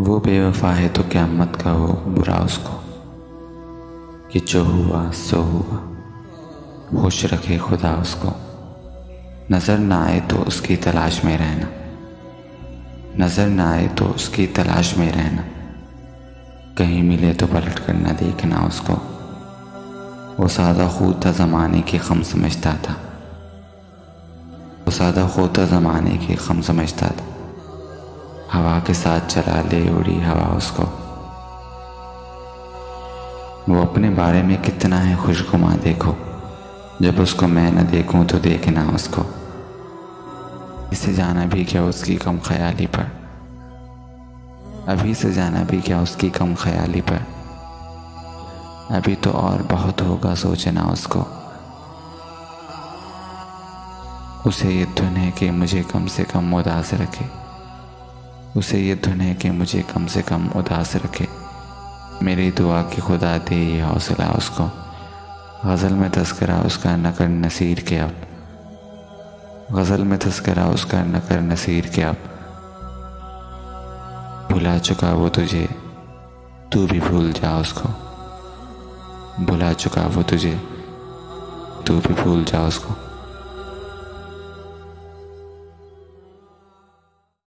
वो बेवफा है तो क्या मत कहो बुरा उसको। कि जो हुआ, सो हुआ। खुश रखे खुदा उसको। नज़र ना आए तो उसकी तलाश में रहना। नज़र ना आए तो उसकी तलाश में रहना। कहीं मिले तो पलट कर न देखना उसको। वो सादा खूद था ज़माने की खम समझता था। वो सादा खूद था ज़माने की खम समझता था। हवा के साथ चला ले उड़ी हवा उसको। वो अपने बारे में कितना है खुशगुमा देखो। जब उसको मैं न देखूँ तो देखना उसको। इसे जाना भी क्या उसकी कम ख्याली पर? अभी से जाना भी क्या उसकी कम ख्याली पर? अभी तो और बहुत होगा सोचना उसको। उसे ये धुन है कि मुझे कम से कम उदास रखे। उसे ये धुन है कि मुझे कम से कम उदास रखे। मेरी दुआ की खुदा दे ये हौसला उसको। गज़ल में तस्करा उसका नकर नसीर के अब। गज़ल में तस्करा उसका नकर नसीर के अब। भुला चुका वो तुझे, तू भी भूल जा उसको। भुला चुका वो तुझे, तू भी भूल जा उसको।